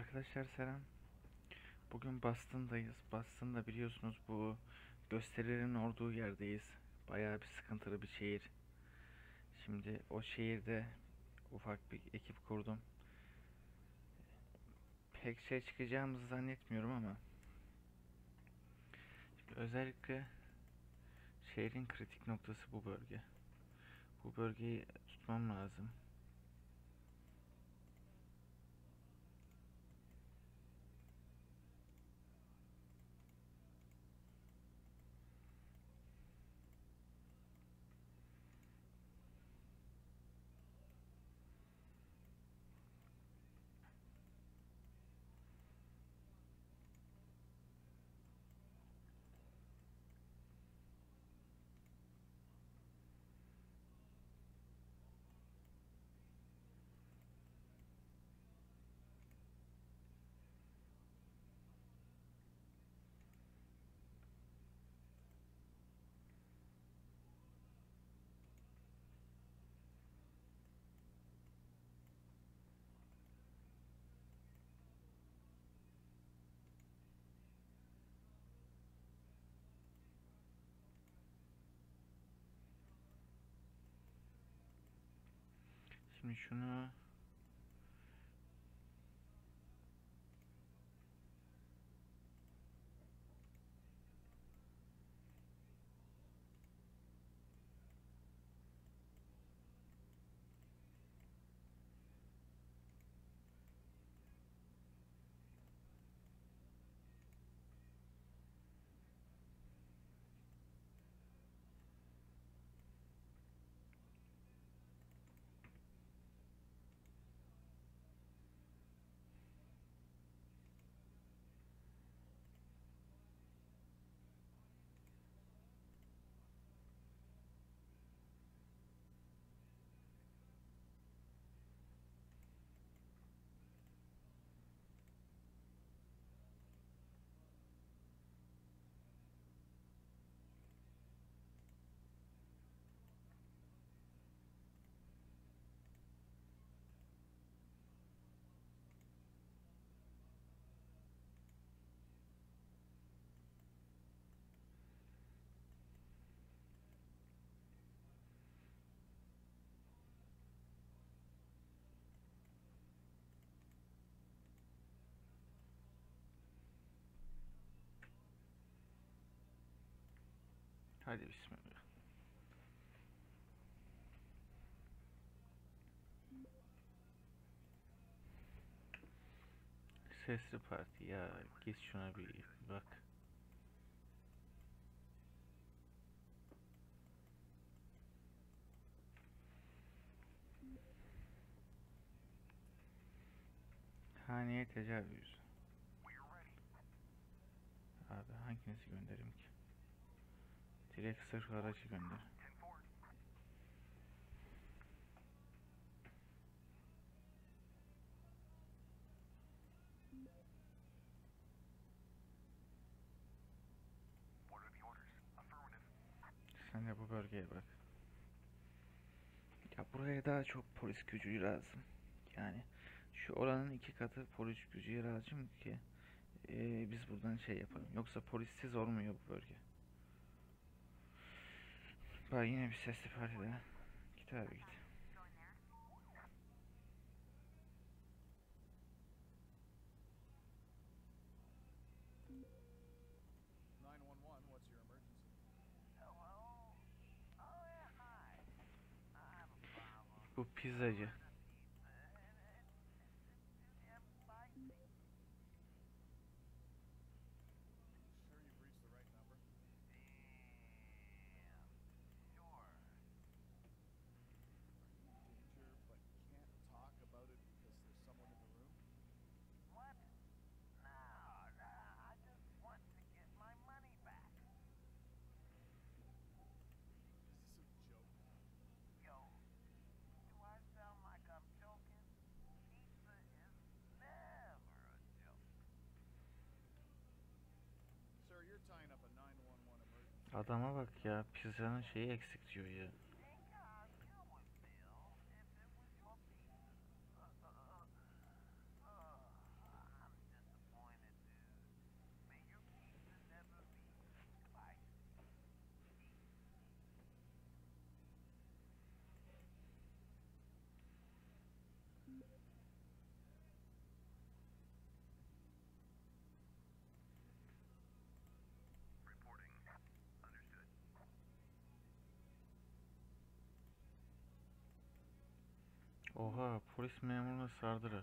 Arkadaşlar selam. Bugün Boston'dayız. Boston'da biliyorsunuz bu gösterilerin olduğu yerdeyiz. Bayağı bir sıkıntılı bir şehir. Şimdi o şehirde ufak bir ekip kurdum. Pek şey çıkacağımızı zannetmiyorum ama şimdi özellikle şehrin kritik noktası bu bölge. Bu bölgeyi tutmam lazım. Şimdi şunu hadi bismillah. Sesli parti ya git şuna bir bak. Haneye tecavüz. Abi hanginizi gönderim ki? Direkt sırf aracı gönder. Sen de bu bölgeye bak. Ya buraya daha çok polis gücü lazım. Yani şu oranın iki katı polis gücü lazım ki eee, biz buradan şey yapalım. Yoksa polissiz olmuyor bu bölge. Bak yine bir sesli partide. Git abi git. Bu pizzacı. Adama bak ya pizzanın şeyi eksik diyor ya. Oha polis memuruna saldırı.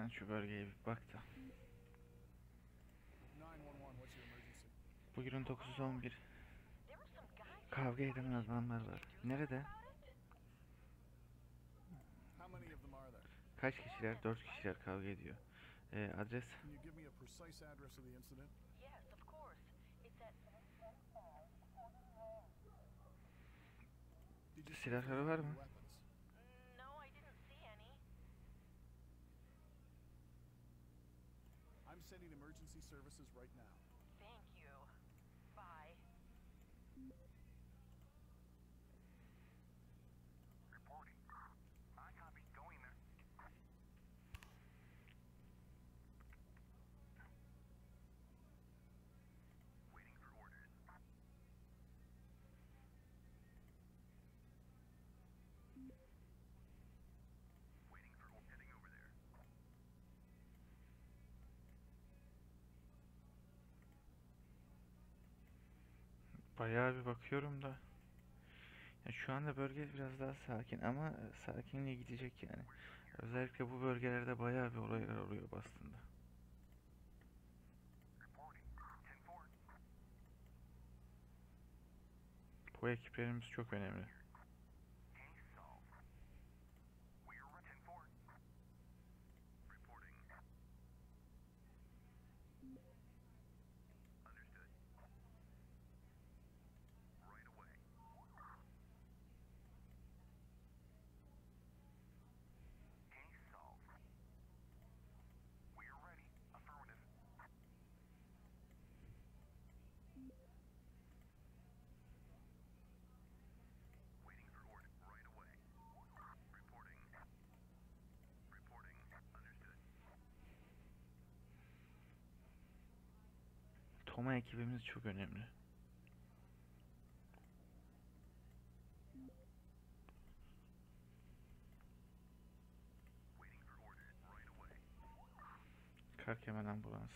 Sen şu bölgeye bir bak da. Bugün 911. Kavga eden adamlar var. Nerede? Kaç kişiler? 4 kişiler kavga ediyor. Ee, adres? Silahları var mı? services right now. Bayağı bir bakıyorum da. Yani şu anda bölge biraz daha sakin ama e, sakinliğe gidecek yani. Özellikle bu bölgelerde bayağı bir olaylar oluyor bastında. Bu ekiplerimiz çok önemli. Koma ekibimiz çok önemli. Kalk hemen ambulans.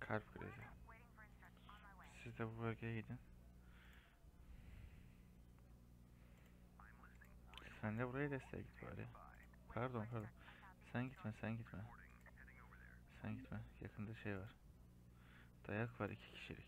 Kalp krizi. Siz de bu bölgeye gidin. Sen de buraya desteğe git bari. Pardon pardon. Sen gitme sen gitme. Sen gitme. Yakında şey var. Dayak var iki kişilik.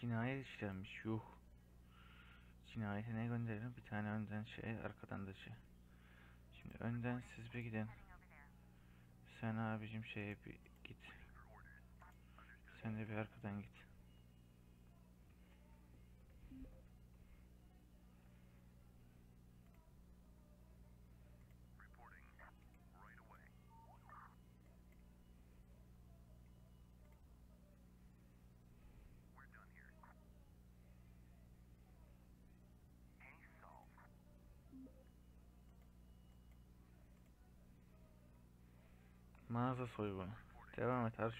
Cinayet işlenmiş. Yuh. Cinayete ne gönderirim? Bir tane önden şey, arkadan da şey. Şimdi önden siz bir gidin. Sen abicim şeye bir git. Sen de bir arkadan git. Mağaza soygunu. Devam et al.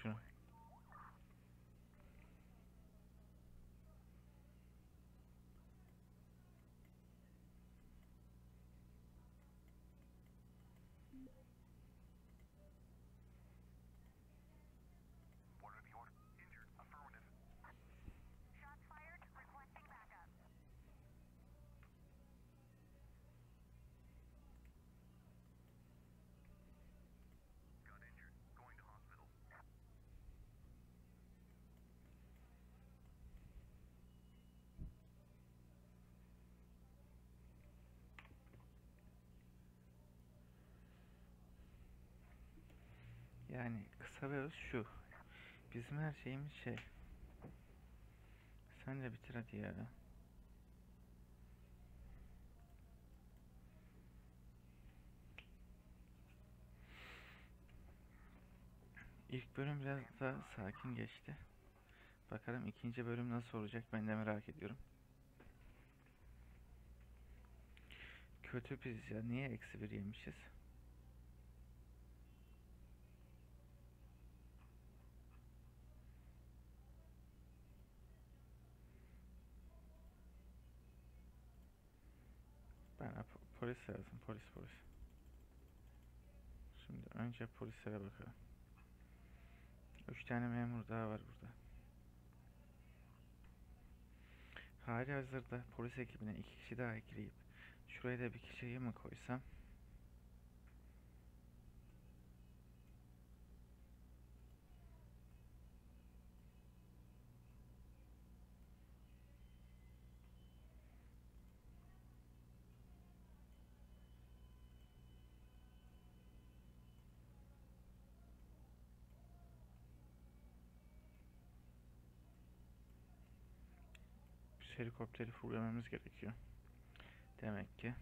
Yani kısa ve öz şu. Bizim her şeyimiz şey. Sen de bitir hadi ya. İlk bölüm biraz daha sakin geçti. Bakalım ikinci bölüm nasıl olacak ben de merak ediyorum. Kötü biz ya. Niye eksi bir yemişiz? Polis lazım. Polis polis. Şimdi önce polislere bakalım. Üç tane memur daha var burada. Hali hazırda polis ekibine iki kişi daha ekleyip şuraya da bir kişiyi mi koysam? Helikopteri fullememiz gerekiyor. Demek ki.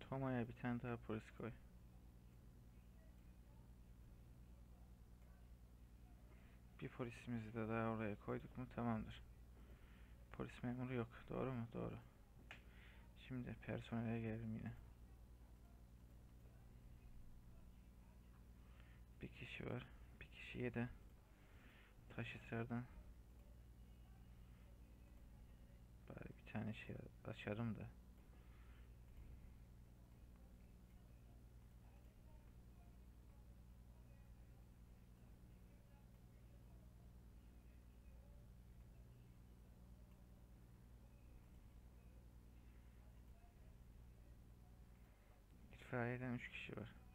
Toma'ya bir tane daha polis koy. Bir polisimizi de daha oraya koyduk mu tamamdır. Polis memuru yok. Doğru mu? Doğru. Şimdi personele gelelim yine. Bir kişi var. Bir kişiye de taşıtlardan bari bir tane şey açarım da. İtfaiyeden 3 kişi var.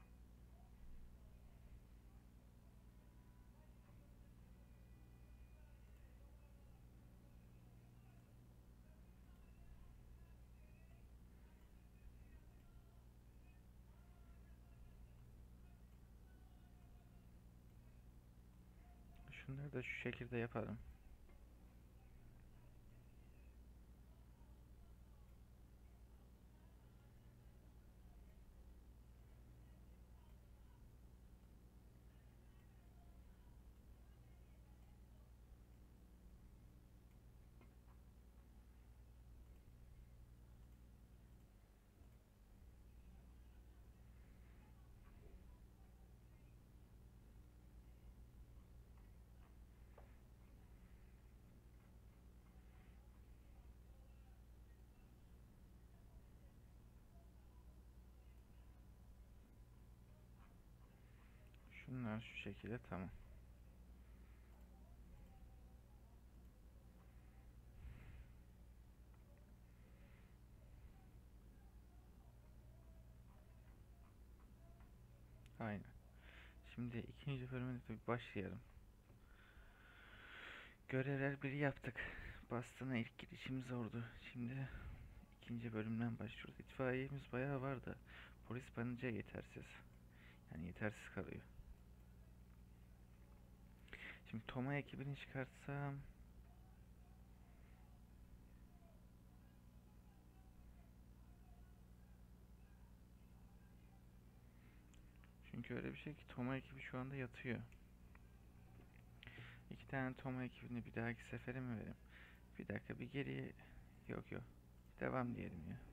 Şunları da şu şekilde yapalım. Şunlar şu şekilde tamam. Aynen. Şimdi ikinci bölüme de tabii başlayalım. Görevler biri yaptık. Bastığına ilk girişimiz zordu. Şimdi ikinci bölümden başlıyoruz. İtfaiyemiz bayağı var da polis bence yetersiz. Yani yetersiz kalıyor. Şimdi Toma ekibini çıkartsam Çünkü öyle bir şey ki Toma ekibi şu anda yatıyor. İki tane Toma ekibini bir dahaki sefere mi vereyim? Bir dakika bir geriye... Yok yok. Devam diyelim ya.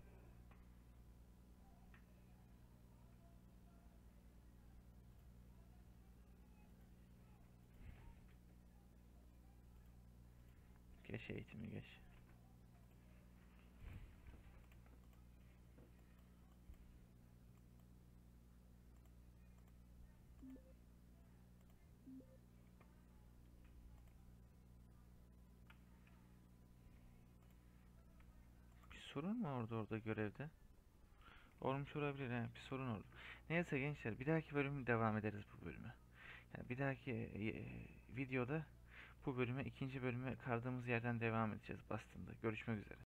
Geç eğitimi geç. Bir sorun mu orada orada görevde? Olmuş olabilir he, bir sorun oldu. Neyse gençler bir dahaki bölümü devam ederiz bu bölüme. Yani bir dahaki e, videoda bu bölüme ikinci bölüme kaldığımız yerden devam edeceğiz Boston'da. Görüşmek üzere.